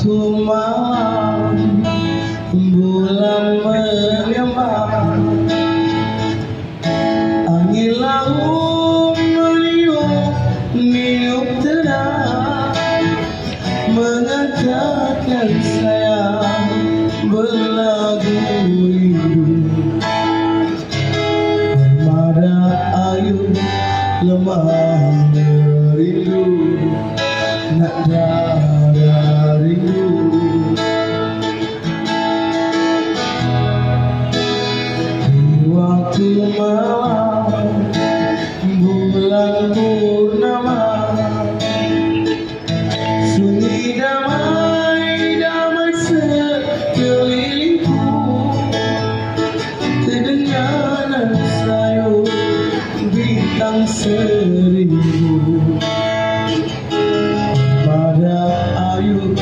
waktu malam bulan menyambar angin laut meniup niup tenang. Mengatakan saya berlagu rindu. Armada ayu lemah merindu. Nak bulan purnama. Sunyi damai damai sekelilingku. Kedengaran sayur bintang seribu. Pada ayu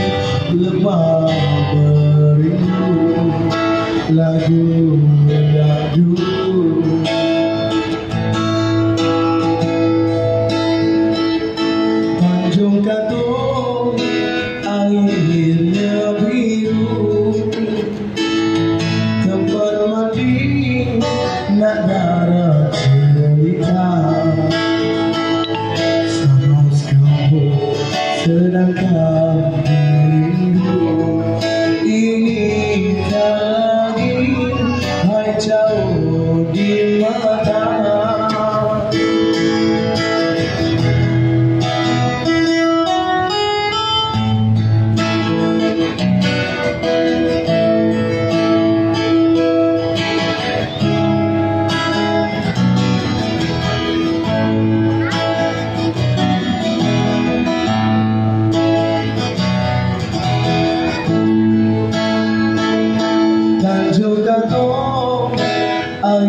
lemah berindu lagu lagu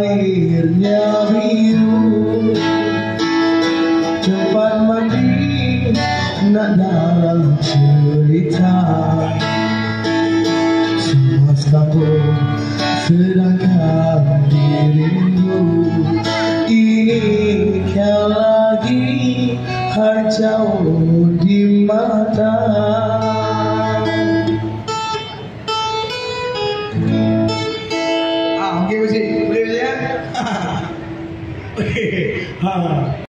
airnya biru tempat mandi nak dalam cerita. Semua kampung sedangkan dirimu. Ini kau lagi hai jauh di mata 嘿嘿啊